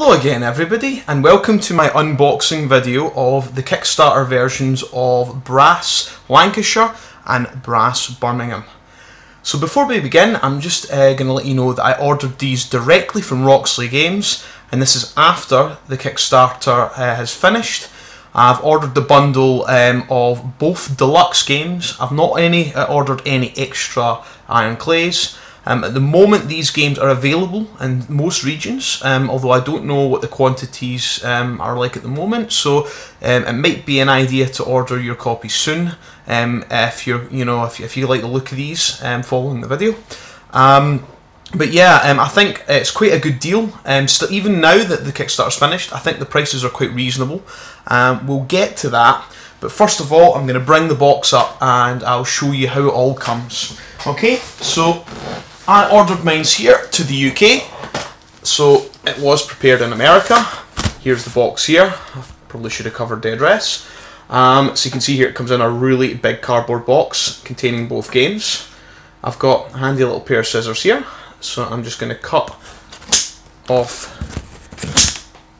Hello again everybody and welcome to my unboxing video of the Kickstarter versions of Brass Lancashire and Brass Birmingham. So before we begin I'm just uh, going to let you know that I ordered these directly from Roxley Games and this is after the Kickstarter uh, has finished. I've ordered the bundle um, of both deluxe games. I've not any uh, ordered any extra Iron Clays. Um, at the moment, these games are available in most regions, um, although I don't know what the quantities um, are like at the moment. So um, it might be an idea to order your copy soon um, if you're, you know, if, if you like the look of these um, following the video. but yeah, I think it's quite a good deal. Even now that the Kickstarter's finished, I think the prices are quite reasonable. we'll get to that. But first of all, I'm going to bring the box up and I'll show you how it all comes. Okay, so I ordered mines here to the UK. So it was prepared in America. Here's the box here. I probably should have covered the address. Um, so you can see here it comes in a really big cardboard box containing both games. I've got a handy little pair of scissors here. So I'm just going to cut off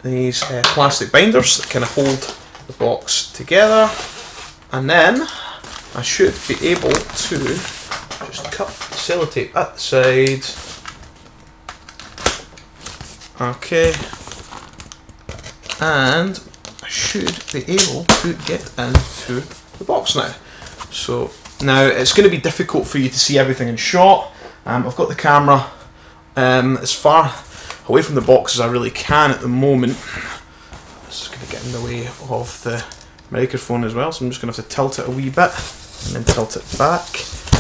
these uh, plastic binders that kind of hold the box together. And then I should be able to just cut sellotape at the side. Okay. And I should be able to get into the box now. So now it's going to be difficult for you to see everything in shot. Um, I've got the camera um, as far away from the box as I really can at the moment. This is going to get in the way of the microphone as well, so I'm just going to have to tilt it a wee bit and then tilt it back.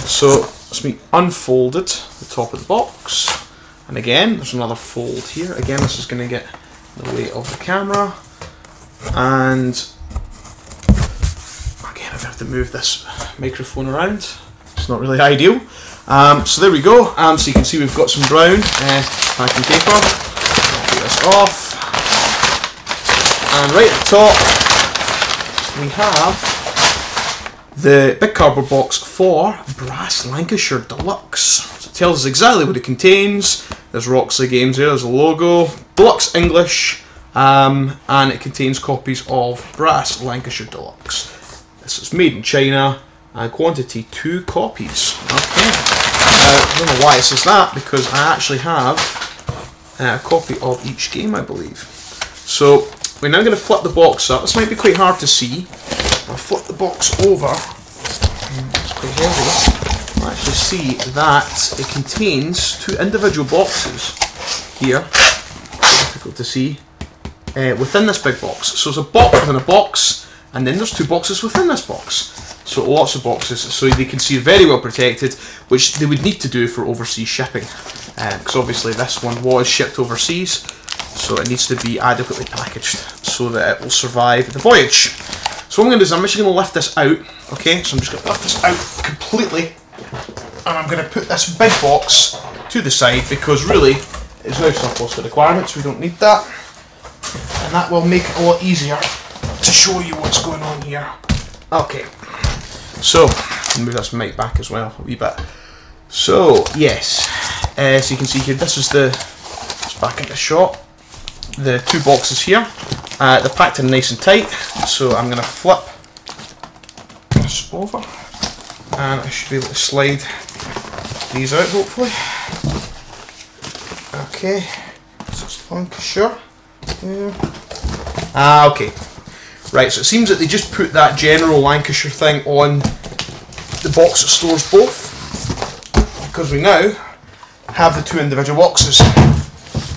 So let's me unfolded the top of the box. And again, there's another fold here. Again, this is going to get the way of the camera. And again, I have to move this microphone around. It's not really ideal. Um, so there we go. Um, so you can see we've got some brown uh, packing paper. Take this off. And right at the top, we have the big cardboard box for Brass Lancashire Deluxe. So it tells us exactly what it contains. There's Roxley Games here, there's a logo, Deluxe English, um, and it contains copies of Brass Lancashire Deluxe. This is made in China, and quantity two copies. Okay. Uh, I don't know why it says that, because I actually have uh, a copy of each game, I believe. So, we're now going to flip the box up. This might be quite hard to see. I'll flip the box over. Heavy. I'll actually see that it contains two individual boxes here. Difficult to see. Uh, within this big box. So it's a box within a box, and then there's two boxes within this box. So lots of boxes, so they can see very well protected, which they would need to do for overseas shipping. Because uh, obviously this one was shipped overseas, so it needs to be adequately packaged so that it will survive the voyage. So what I'm going to do is I'm actually going to lift this out, okay? So I'm just going to lift this out completely, and I'm going to put this big box to the side because really it's now surplus to requirements, we don't need that. And that will make it a lot easier to show you what's going on here. Okay, so move this mic back as well a wee bit. So yes, uh, as you can see here, this is the it's back in the shot. The two boxes here. Uh, they're packed in nice and tight, so I'm going to flip this over and I should be able to slide these out hopefully. Okay, so it's Lancashire. Yeah. Ah, okay. Right, so it seems that they just put that general Lancashire thing on the box that stores both because we now have the two individual boxes.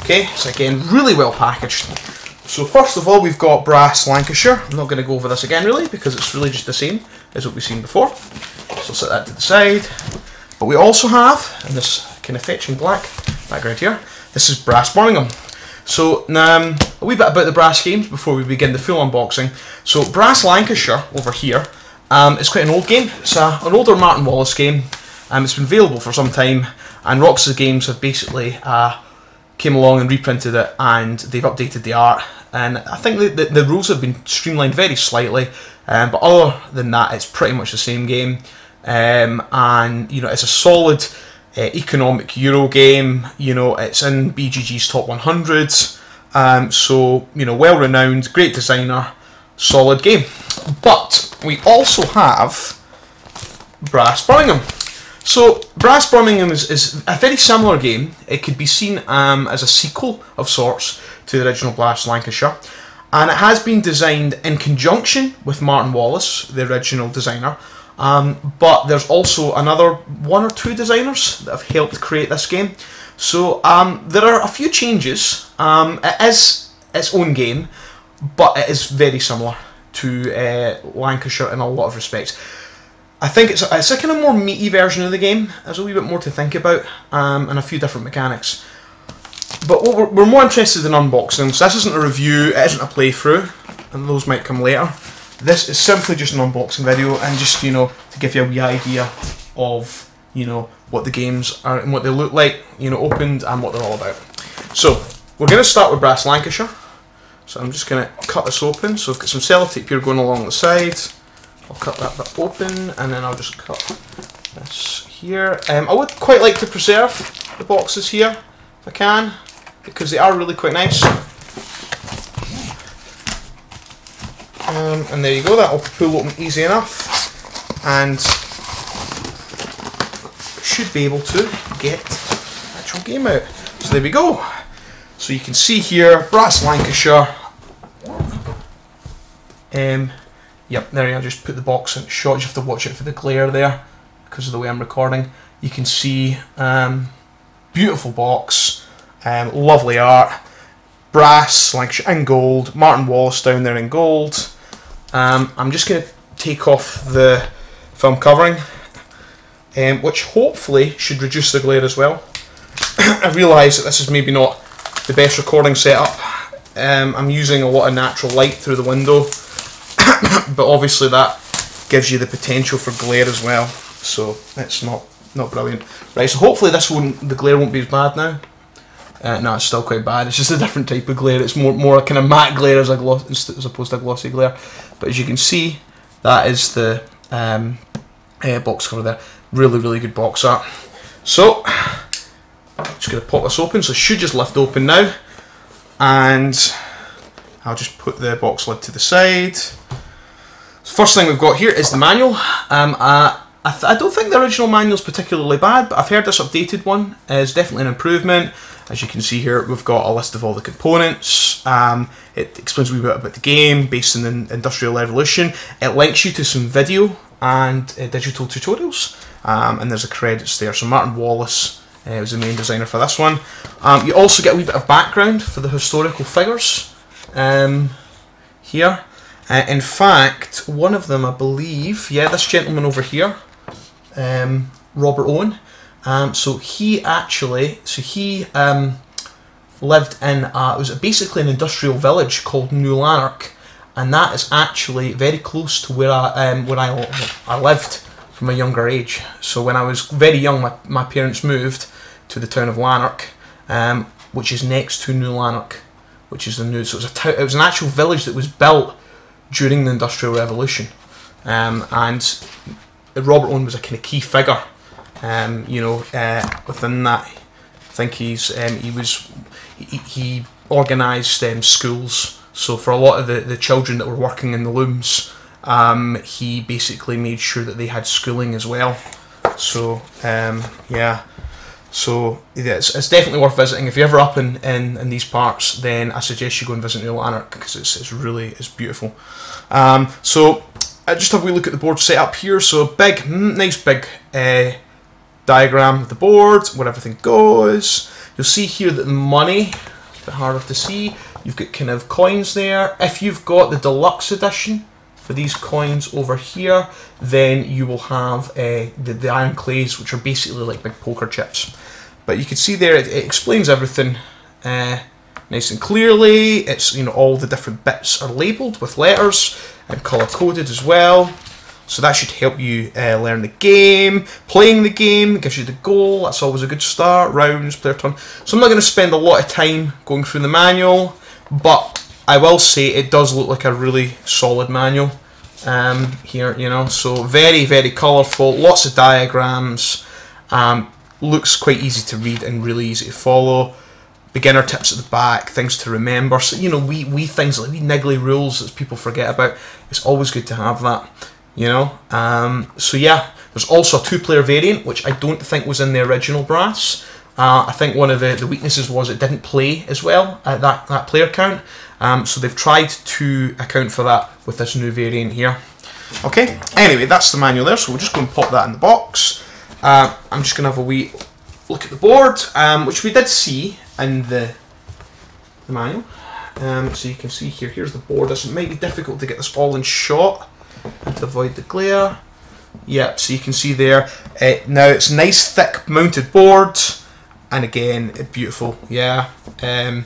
Okay, so again, really well packaged. So first of all, we've got Brass Lancashire. I'm not going to go over this again really, because it's really just the same as what we've seen before. So set that to the side. But we also have, in this kind of fetching black background here, this is Brass Birmingham. So um, a wee bit about the Brass games before we begin the full unboxing. So Brass Lancashire over here um, is quite an old game. It's a, an older Martin Wallace game. Um, it's been available for some time, and Roxley Games have basically uh, came along and reprinted it, and they've updated the art and I think the, the, the rules have been streamlined very slightly, um, but other than that, it's pretty much the same game. Um, and you know, it's a solid uh, economic Euro game. You know, it's in BGG's top 100s. Um, so, you know, well renowned, great designer, solid game. But we also have Brass Birmingham. So, Brass Birmingham is, is a very similar game. It could be seen um, as a sequel of sorts to the original Brass Lancashire. And it has been designed in conjunction with Martin Wallace, the original designer. Um, but there's also another one or two designers that have helped create this game. So um, there are a few changes. Um, it is its own game, but it is very similar to uh, Lancashire in a lot of respects. I think it's a, it's a kind of more meaty version of the game. There's a wee bit more to think about um, and a few different mechanics. But what we're, we're more interested in unboxing, so this isn't a review, it isn't a playthrough, and those might come later. This is simply just an unboxing video and just, you know, to give you a wee idea of, you know, what the games are and what they look like, you know, opened and what they're all about. So, we're going to start with Brass Lancashire. So I'm just going to cut this open. So I've got some sellotape here going along the side. I'll cut that bit open and then I'll just cut this here. Um, I would quite like to preserve the boxes here if I can because they are really quite nice. Um, and there you go, that'll pull open easy enough and should be able to get actual game out. So there we go. So you can see here, Brass Lancashire. Um, yep, there you are, just put the box in shot, you have to watch it for the glare there because of the way I'm recording. You can see um, beautiful box, um, lovely art, brass, in gold, Martin Wallace down there in gold. Um, I'm just going to take off the film covering, um, which hopefully should reduce the glare as well. I realise that this is maybe not the best recording setup. Um, I'm using a lot of natural light through the window, but obviously that gives you the potential for glare as well. So it's not not brilliant. Right, so hopefully this won't the glare won't be as bad now. Uh, no, it's still quite bad. It's just a different type of glare. It's more more kind of matte glare as a gloss as opposed to a glossy glare. But as you can see, that is the um, uh, box cover there. Really, really good box art. So, just going to pop this open. So it should just lift open now. And I'll just put the box lid to the side. First thing we've got here is the manual. Um, uh, I, I, don't think the original manual is particularly bad, but I've heard this updated one is definitely an improvement. As you can see here, we've got a list of all the components. Um, it explains a wee bit about the game based in the Industrial Revolution. It links you to some video and uh, digital tutorials. Um, and there's a credits there. So Martin Wallace uh, was the main designer for this one. Um, you also get a wee bit of background for the historical figures um, here. Uh, in fact, one of them, I believe, yeah, this gentleman over here, um, Robert Owen, um, so he actually, so he um, lived in, uh, it was basically an industrial village called New Lanark, and that is actually very close to where I, um, where I, I lived from a younger age. So when I was very young, my, my parents moved to the town of Lanark, um, which is next to New Lanark, which is the new. So it was a it was an actual village that was built during the Industrial Revolution, um, and Robert Owen was a kind of key figure um, you know, uh, within that, I think he's um, he was he, he organised um, schools. So for a lot of the, the children that were working in the looms, um, he basically made sure that they had schooling as well. So um, yeah, so yeah, it's, it's definitely worth visiting. If you're ever up in, in, in these parts, then I suggest you go and visit New Lanark because it's, it's really it's beautiful. Um, so I just have a wee look at the board set up here. So big, nice big. Uh, diagram of the board, where everything goes. You'll see here that the money, it's a bit harder to see, you've got kind of coins there. If you've got the deluxe edition for these coins over here, then you will have uh, the, the iron clays, which are basically like big poker chips. But you can see there, it, it explains everything uh, nice and clearly. It's, you know, all the different bits are labelled with letters and colour coded as well. So that should help you uh, learn the game. Playing the game gives you the goal. That's always a good start. Rounds, player turn. So I'm not going to spend a lot of time going through the manual, but I will say it does look like a really solid manual um, here, you know. So very, very colourful. Lots of diagrams. Um, looks quite easy to read and really easy to follow. beginner tips at the back, things to remember. So you know, we we things like we niggly rules that people forget about. It's always good to have that. You know. Um, so yeah, there's also a two-player variant, which I don't think was in the original brass. Uh, I think one of the, the weaknesses was it didn't play as well at that, that player count. Um, so they've tried to account for that with this new variant here. Okay, anyway, that's the manual there, so we'll just go and pop that in the box. Uh, I'm just going to have a wee look at the board, um, which we did see in the, the manual. Um, so you can see here, here's the board. This might be difficult to get this all in shot to avoid the glare. Yep, so you can see there. Uh, now it's nice thick mounted board, and again, beautiful. Yeah, um,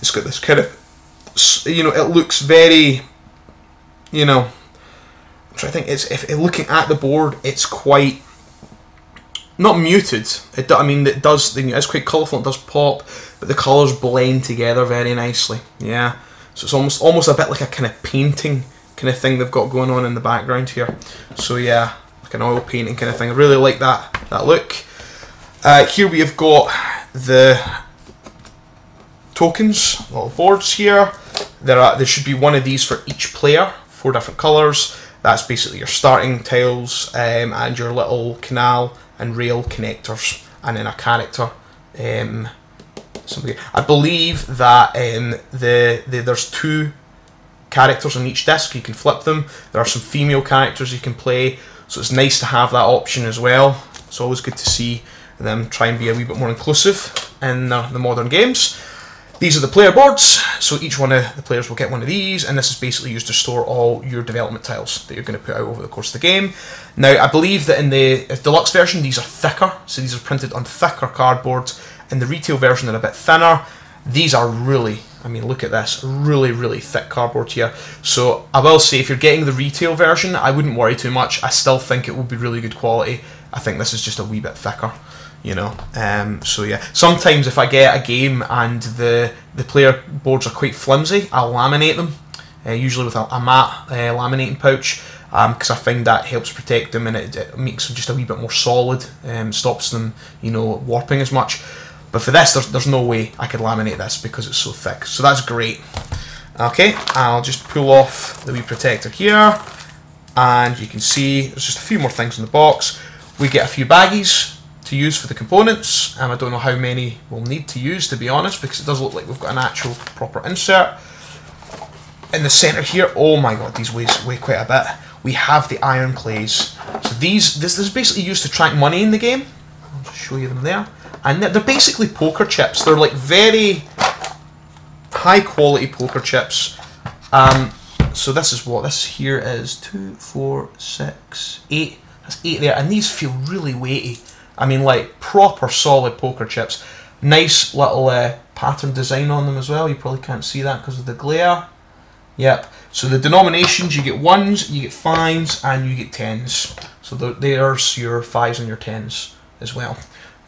it's got this kind of, you know, it looks very, you know, So to think. It's if looking at the board, it's quite not muted. It, I mean, it does. The it's quite colourful. It does pop, but the colours blend together very nicely. Yeah, so it's almost almost a bit like a kind of painting kind of thing they've got going on in the background here. So yeah, like an oil painting kind of thing. I really like that that look. Uh, here we have got the tokens, little boards here. There are there should be one of these for each player, four different colours. That's basically your starting tiles um, and your little canal and rail connectors, and then a character. Um, something. I believe that um, the, the there's two characters on each disc. You can flip them. There are some female characters you can play, so it's nice to have that option as well. It's always good to see them try and be a wee bit more inclusive in the, the modern games. These are the player boards, so each one of the players will get one of these, and this is basically used to store all your development tiles that you're going to put out over the course of the game. Now, I believe that in the uh, deluxe version, these are thicker, so these are printed on thicker cardboard. In the retail version, they're a bit thinner. These are really, I mean, look at this, really, really thick cardboard here. So I will say, if you're getting the retail version, I wouldn't worry too much. I still think it will be really good quality. I think this is just a wee bit thicker you know. Um, so yeah, sometimes if I get a game and the the player boards are quite flimsy, I'll laminate them, uh, usually with a, a matte uh, laminating pouch, because um, I find that helps protect them and it, it, makes them just a wee bit more solid, um, stops them, you know, warping as much. But for this, there's, there's no way I could laminate this because it's so thick. So that's great. Okay, I'll just pull off the wee protector here, and you can see there's just a few more things in the box. We get a few baggies to use for the components. Um, I don't know how many we'll need to use to be honest because it does look like we've got an actual proper insert. In the centre here, oh my god, these weigh, weigh quite a bit. We have the iron clays. So these, this, this is basically used to track money in the game. I'll just show you them there. And they're, they're basically poker chips. They're like very high quality poker chips. Um, so this is what this here is two, four, six, eight. That's eight there, and these feel really weighty. I mean, like proper solid poker chips. Nice little uh, pattern design on them as well. You probably can't see that because of the glare. Yep. So the denominations, you get ones, you get fives, and you get tens. So there's your fives and your tens as well.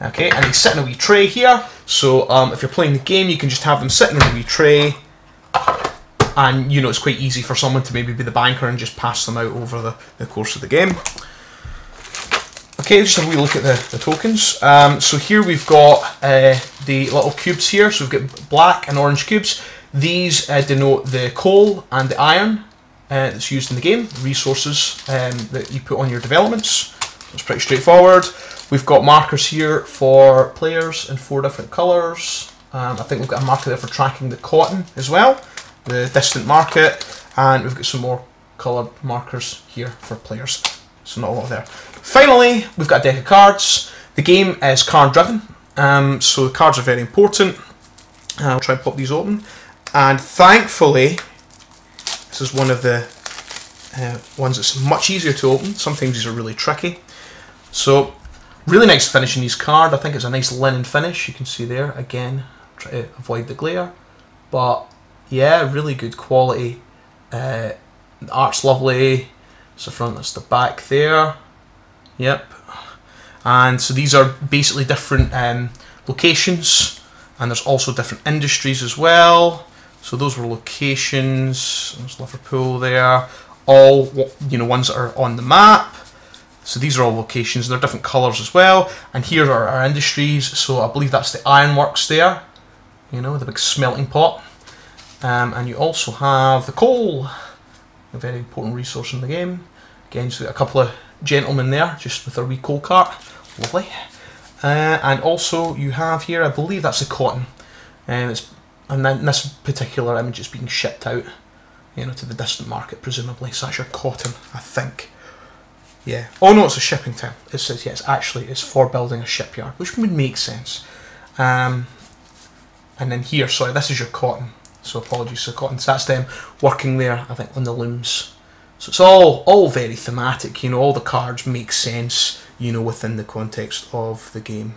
Okay, and they sit in a wee tray here. So um, if you're playing the game, you can just have them sitting in a wee tray. And, you know, it's quite easy for someone to maybe be the banker and just pass them out over the, the course of the game. Okay, just have a wee look at the, the tokens. Um, so here we've got uh, the little cubes here. So we've got black and orange cubes. These uh, denote the coal and the iron uh, that's used in the game, resources um, that you put on your developments. It's pretty straightforward. We've got markers here for players in four different colours. Um, I think we've got a marker there for tracking the cotton as well, the distant market, and we've got some more coloured markers here for players. So not a lot there. Finally, we've got a deck of cards. The game is card driven, um, so the cards are very important. I'll try and pop these open. And thankfully, this is one of the uh, ones that's much easier to open. Sometimes these are really tricky. So, really nice finish in these card. I think it's a nice linen finish. You can see there, again, try to avoid the glare. But, yeah, really good quality. Uh, the art's lovely. So front, that's the back there. Yep. And so these are basically different um, locations, and there's also different industries as well. So those were locations. There's Liverpool there. All you know ones that are on the map. So these are all locations. They're different colours as well. And here are our industries. So I believe that's the ironworks there. you know, the big smelting pot. Um, and you also have the coal, a very important resource in the game. Again, so a couple of gentlemen there, just with their wee coal cart. Lovely. Uh, and also you have here, I believe that's a cotton. And it's and then this particular image is being shipped out, you know, to the distant market presumably. So that's your cotton, I think. Yeah. Oh no, it's a shipping town. It says yes. Actually, it's for building a shipyard, which would make sense. Um, and then here, sorry, this is your cotton. So apologies for cotton. So that's them working there. I think on the looms. So it's all all very thematic. You know, all the cards make sense. You know, within the context of the game.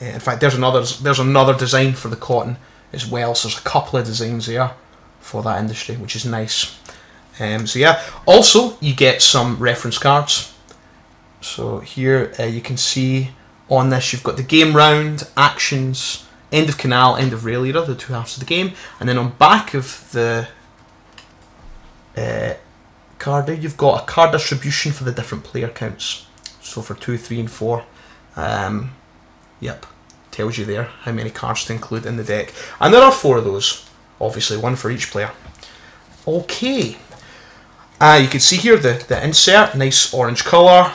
Uh, in fact, there's another there's another design for the cotton as well. So there's a couple of designs there for that industry, which is nice. Um, so yeah, also you get some reference cards. So here uh, you can see on this you've got the game round, actions, end of canal, end of rail era, the two halves of the game, and then on back of the uh, card you've got a card distribution for the different player counts. So for two, three, and four, um, yep, tells you there how many cards to include in the deck, and there are four of those. Obviously, one for each player. Okay. Uh, you can see here the, the insert, nice orange colour,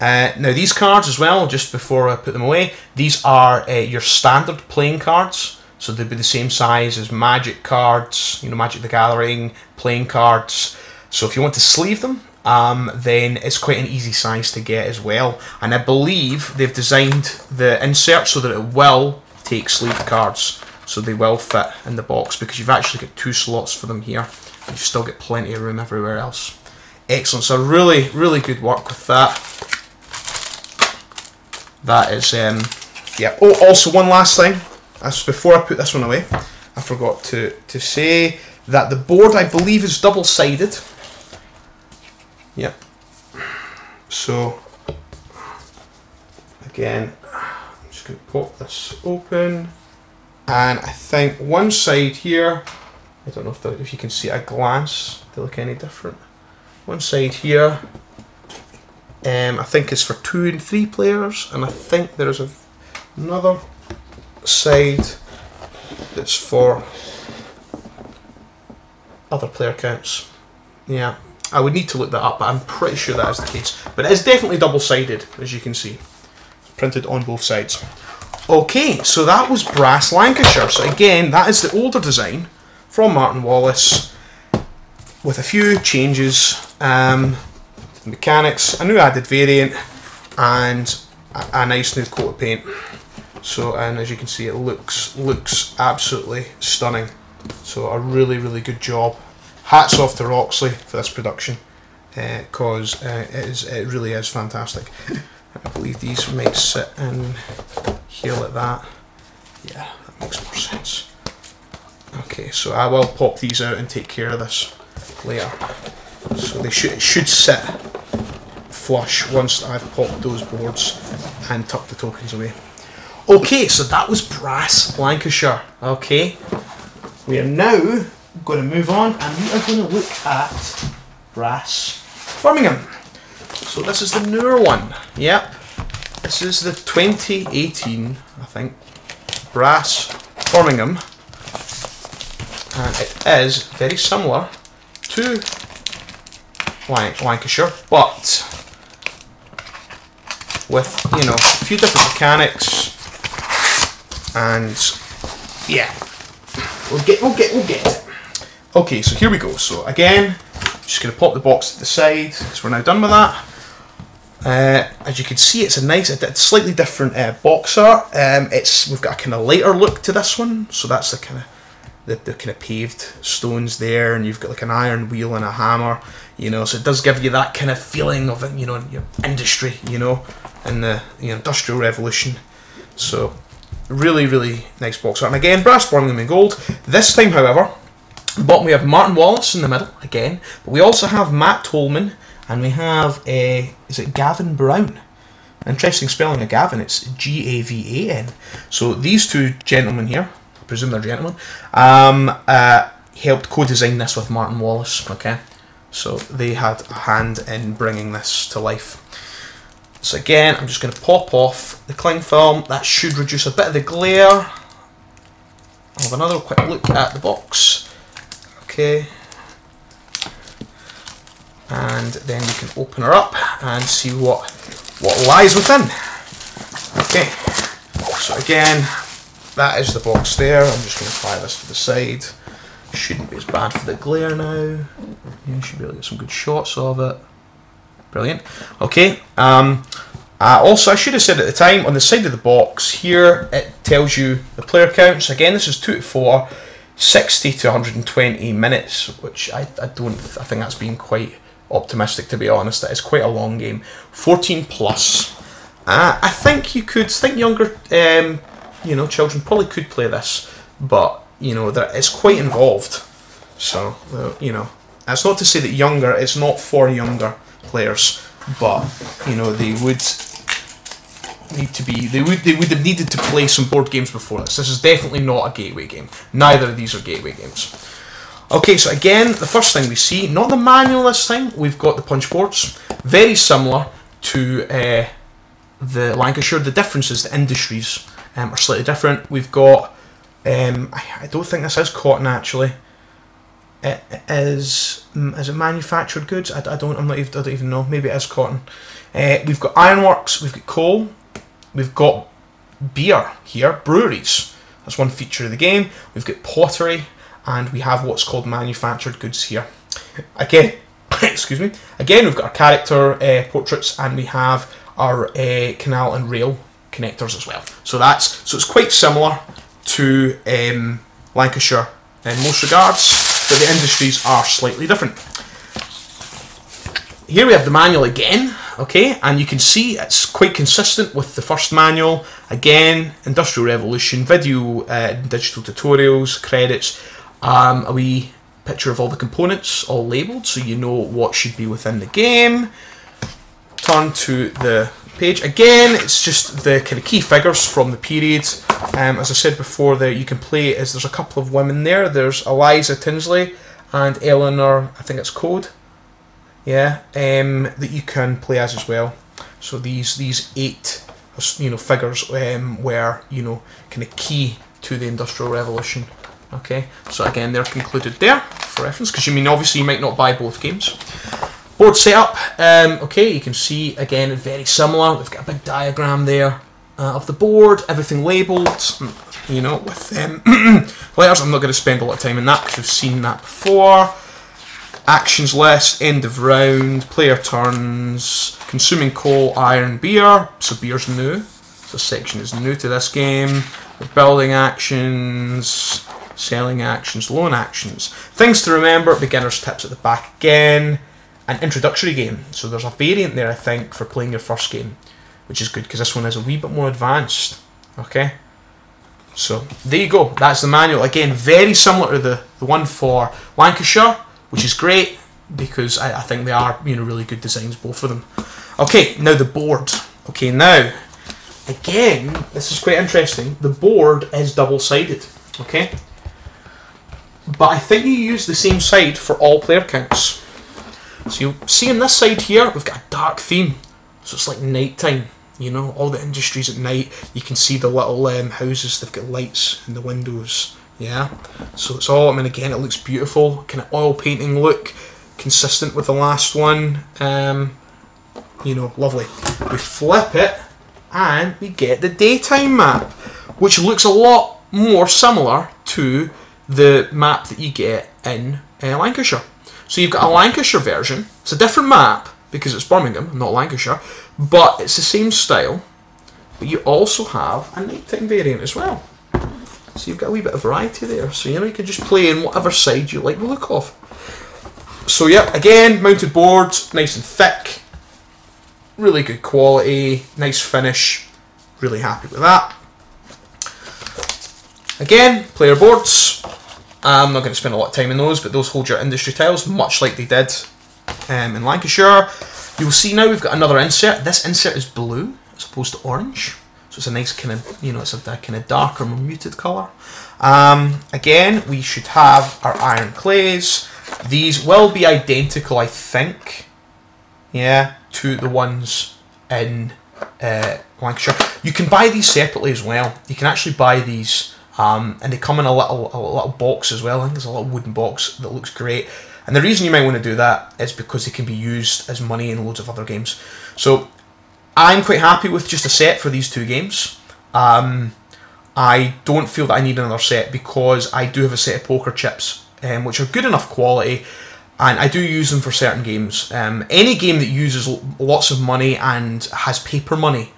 uh, now these cards as well, just before I put them away, these are uh, your standard playing cards. So they'd be the same size as Magic cards, you know, Magic the Gathering, playing cards. So if you want to sleeve them, um, then it's quite an easy size to get as well. And I believe they've designed the insert so that it will take sleeve cards. So they will fit in the box because you've actually got two slots for them here. You've still got plenty of room everywhere else. Excellent. So really, really good work with that. That is, um, yeah. Oh, also one last thing. As before I put this one away, I forgot to to say that the board I believe is double sided. Yep. So again, I'm just going to pop this open, and I think one side here. I don't know if the, if you can see a glance they look any different. One side here um, I think it's for two and three players, and I think there's a, another side that's for other player counts. Yeah, I would need to look that up, but I'm pretty sure that is the case. But it is definitely double-sided, as you can see. Printed on both sides. Okay, so that was Brass Lancashire. So again, that is the older design from Martin Wallace with a few changes. Um, mechanics, a new added variant, and a, a nice new coat of paint. So, and as you can see, it looks looks absolutely stunning. So, a really really good job. Hats off to Roxley for this production, because uh, uh, it is it really is fantastic. I believe these might sit in here like that. Yeah, that makes more sense. Okay, so I will pop these out and take care of this later. So they should should sit flush once I've popped those boards and tucked the tokens away. Okay, so that was Brass Lancashire. Okay, we are now going to move on and we are going to look at Brass Birmingham. So this is the newer one. Yep, this is the 2018, I think, Brass Birmingham. And it is very similar to Lancashire, but with you know a few different mechanics, and yeah, we'll get we'll get we'll get. Okay, so here we go. So again, just gonna pop the box to the side because we're now done with that. Uh, as you can see, it's a nice, a slightly different uh, box art. Um, it's we've got a kind of lighter look to this one, so that's the kind of the, the kind of paved stones there, and you've got like an iron wheel and a hammer, you know. So it does give you that kind of feeling of you know your industry, you know, in the, the industrial revolution. So really, really nice box art. And again, brass Birmingham in gold. This time, however, the bottom we have Martin Wallace in the middle again, but we also have Matt Tolman, and we have a is it Gavan Brown. Interesting spelling of Gavin. It's G A V A N. So these two gentlemen here I presume they're gentlemen, um, uh, helped co-design this with Martin Wallace. Okay, so they had a hand in bringing this to life. So again, I'm just going to pop off the cling film. That should reduce a bit of the glare. I'll have another quick look at the box. Okay. And then we can open her up and see what what lies within. Okay. So again, that is the box there. I'm just going to fly this to the side. Shouldn't be as bad for the glare now. you should be able to get some good shots of it. Brilliant. Okay. Um, uh, also, I should have said at the time, on the side of the box here, it tells you the player counts. Again, this is 2 to 4, 60 to 120 minutes, which I, I don't, I think that's been quite optimistic to be honest. That is quite a long game. 14 plus. Uh, I think you could, think younger, um, you know, children probably could play this, but, you know, that it's quite involved. So, uh, you know, that's not to say that younger, it's not for younger players, but, you know, they would need to be they would they would have needed to play some board games before this. This is definitely not a gateway game. Neither of these are gateway games. Okay, so again, the first thing we see, not the manual this time, we've got the punch boards. Very similar to uh, the Lancashire. The differences, the industries um, are slightly different. We've got, um, I, don't think this is cotton actually. It is, mm, is it manufactured goods? I, I don't, I'm not even, I don't even know. Maybe it is cotton. Uh, we've got ironworks, we've got coal, we've got beer here, breweries. That's one feature of the game. We've got pottery, and we have what's called manufactured goods here. Again, excuse me. Again, we've got our character uh, portraits, and we have our uh, canal and rail connectors as well. So that's so it's quite similar to um, Lancashire in most regards, but the industries are slightly different. Here we have the manual again, okay, and you can see it's quite consistent with the first manual. Again, Industrial Revolution, video, uh, digital tutorials, credits, um, a wee picture of all the components, all labelled, so you know what should be within the game. Turn to the page. Again, it's just the kind of key figures from the period. Um, as I said before, there you can play as there's a couple of women there. There's Eliza Tinsley and Eleanor, I think it's Coade yeah, um, that you can play as as well. So these these eight you know figures um, were you know kind of key to the Industrial Revolution. Okay, so again they're concluded there for reference because you mean obviously you might not buy both games. Board setup, um, okay, you can see again very similar. We've got a big diagram there uh, of the board, everything labelled, you know, with um, letters. I'm not going to spend a lot of time in that because we've seen that before. Actions list, end of round, player turns, consuming coal, iron, beer. So beer's new. So section is new to this game. The building actions, selling actions, loan actions. Things to remember, beginner's tips at the back again. An introductory game. So there's a variant there, I think, for playing your first game, which is good because this one is a wee bit more advanced. Okay? So there you go. That's the manual. Again, very similar to the, the one for Lancashire which is great because I, I think they are you know really good designs both of them. Okay, now the board. Okay, now again, this is quite interesting. The board is double-sided. Okay, but I think you use the same side for all player counts. So you see on this side here, we've got a dark theme. So it's like nighttime, you know, all the industries at night. You can see the little um, houses, they've got lights in the windows. Yeah, so it's all, I mean, again, it looks beautiful, kind of oil painting look, consistent with the last one. Um, you know, lovely. We flip it, and we get the daytime map, which looks a lot more similar to the map that you get in uh, Lancashire. So you've got a Lancashire version. It's a different map because it's Birmingham, not Lancashire, but it's the same style. But you also have a nighttime variant as well. So you've got a wee bit of variety there. So you know you can just play in whatever side you like the look of. So yeah, again, mounted boards, nice and thick, really good quality, nice finish. Really happy with that. Again, player boards. I'm not going to spend a lot of time in those, but those hold your industry tiles, much like they did um, in Lancashire. You'll see now we've got another insert. This insert is blue as opposed to orange. So it's a nice kind of, you know, it's a, a kind of darker, more muted colour. Um, again, we should have our iron clays. These will be identical, I think, yeah, to the ones in uh, Lancashire. You can buy these separately as well. You can actually buy these Um, and they come in a little a little box as well. I think there's a little wooden box that looks great. And the reason you might want to do that is because they can be used as money in loads of other games. So I'm quite happy with just a set for these two games. Um, I don't feel that I need another set because I do have a set of poker chips, um, which are good enough quality, and I do use them for certain games. Um, any game that uses lots of money and has paper money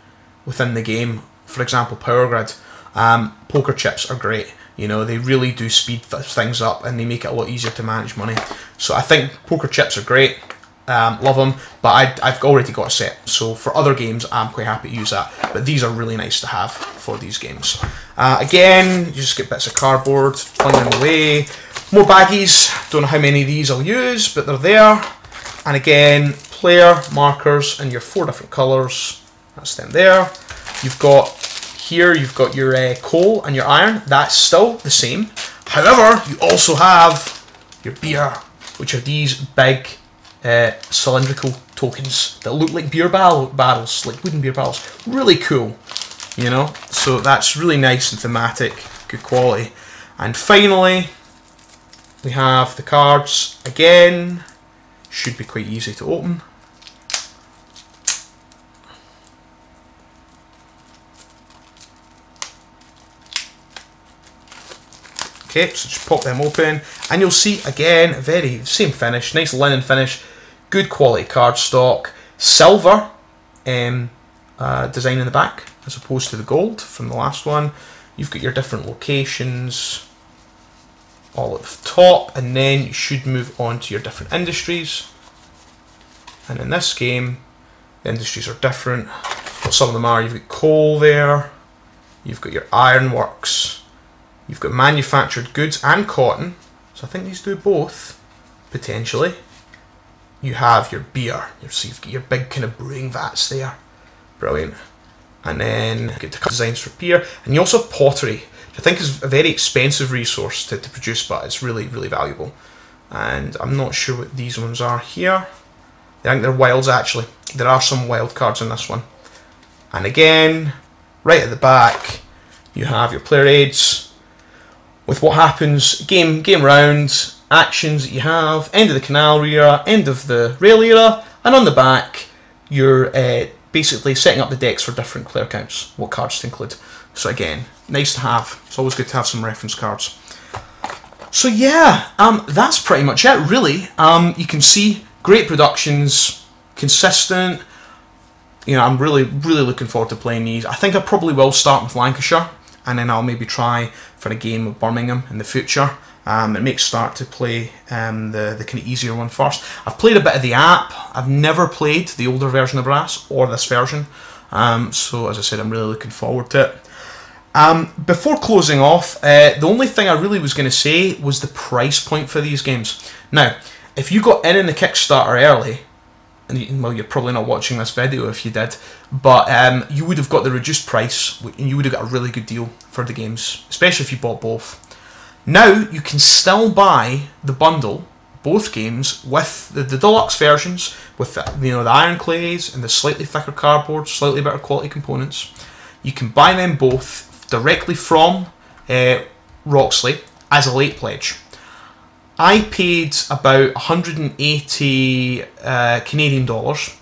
within the game, for example, Power Grid, um, poker chips are great. You know, they really do speed th things up and they make it a lot easier to manage money. So I think poker chips are great. Um, love them, but I, have already got a set. So for other games, I'm quite happy to use that. But these are really nice to have for these games. Uh, again, you just get bits of cardboard, fling them away. More baggies. Don't know how many of these I'll use, but they're there. And again, player markers in your four different colours. That's them there. You've got here, you've got your uh, coal and your iron. That's still the same. However, you also have your beer, which are these big uh, cylindrical tokens that look like beer barrel barrels, like wooden beer barrels. Really cool, you know. So that's really nice and thematic, good quality. And finally, we have the cards again. Should be quite easy to open. Okay, so just pop them open, and you'll see again, very same finish, nice linen finish, good quality cardstock, silver um, uh, design in the back as opposed to the gold from the last one. You've got your different locations all at the top, and then you should move on to your different industries. And in this game, the industries are different. What some of them are, you've got coal there, you've got your ironworks, You've got manufactured goods and cotton. So I think these do both, potentially. You have your beer. So you've got your big kind of brewing vats there. Brilliant. And then get the designs for beer. And you also have pottery, which I think is a very expensive resource to, to produce, but it's really, really valuable. And I'm not sure what these ones are here. I think they're wilds actually. There are some wild cards in this one. And again, right at the back, you have your player aids, with what happens game game round, actions that you have, end of the canal era, end of the rail era, and on the back you're uh, basically setting up the decks for different player counts, what cards to include. So again, nice to have. It's always good to have some reference cards. So yeah, um, that's pretty much it really. Um, you can see great productions, consistent. You know, I'm really, really looking forward to playing these. I think I probably will start with Lancashire and then I'll maybe try for a game of Birmingham in the future. Um, it makes start to play um, the, the kind of easier one first. I've played a bit of the app. I've never played the older version of Brass or this version. Um, so as I said, I'm really looking forward to it. Um, before closing off, uh, the only thing I really was going to say was the price point for these games. Now, if you got in in the Kickstarter early, and well, you're probably not watching this video if you did, but um, you would have got the reduced price and you would have got a really good deal for the games, especially if you bought both. Now you can still buy the bundle, both games, with the, the deluxe versions, with the, you know the iron clays and the slightly thicker cardboard, slightly better quality components. You can buy them both directly from uh, Roxley as a late pledge. I paid about 180 uh, Canadian dollars.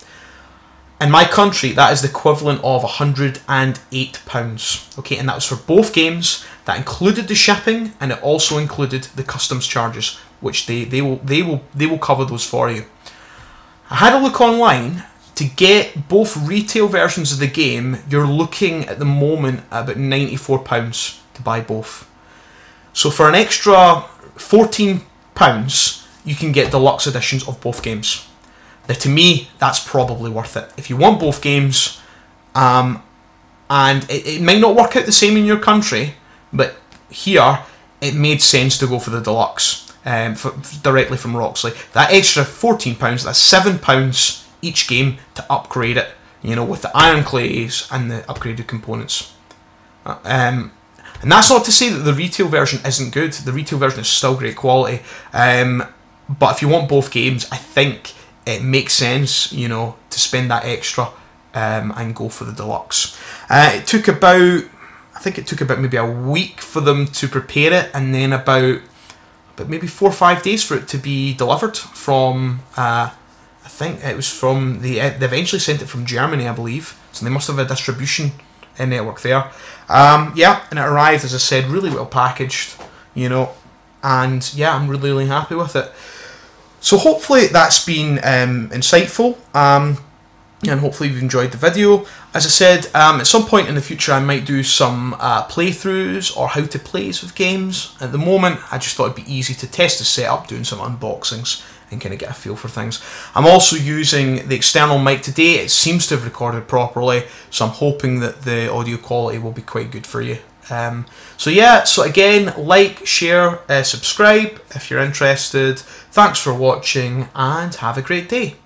In my country, that is the equivalent of 108 pounds. Okay, and that was for both games. That included the shipping, and it also included the customs charges, which they, they will they will they will cover those for you. I had a look online to get both retail versions of the game. You're looking at the moment at about 94 pounds to buy both. So for an extra 14 pounds, you can get deluxe editions of both games. Now, to me, that's probably worth it. If you want both games, um, and it, it might not work out the same in your country, but here it made sense to go for the deluxe um, for, directly from Roxley. That extra fourteen pounds, that's seven pounds each game to upgrade it. You know, with the iron clays and the upgraded components. Uh, um, and that's not to say that the retail version isn't good. The retail version is still great quality. Um, but if you want both games, I think it makes sense, you know, to spend that extra um, and go for the deluxe. Uh, it took about, I think it took about maybe a week for them to prepare it, and then about but maybe four or five days for it to be delivered from. Uh, I think it was from the. They eventually sent it from Germany, I believe. So they must have a distribution network there. Um, yeah, and it arrived, as I said, really well packaged. You know, and yeah, I'm really really happy with it. So hopefully that's been um, insightful. Um, and hopefully you've enjoyed the video. As I said, um, at some point in the future I might do some uh, playthroughs or how to plays with games. At the moment I just thought it'd be easy to test the setup doing some unboxings and kind of get a feel for things. I'm also using the external mic today. It seems to have recorded properly, so I'm hoping that the audio quality will be quite good for you. Um, so yeah, so again, like, share, uh, subscribe if you're interested. Thanks for watching and have a great day.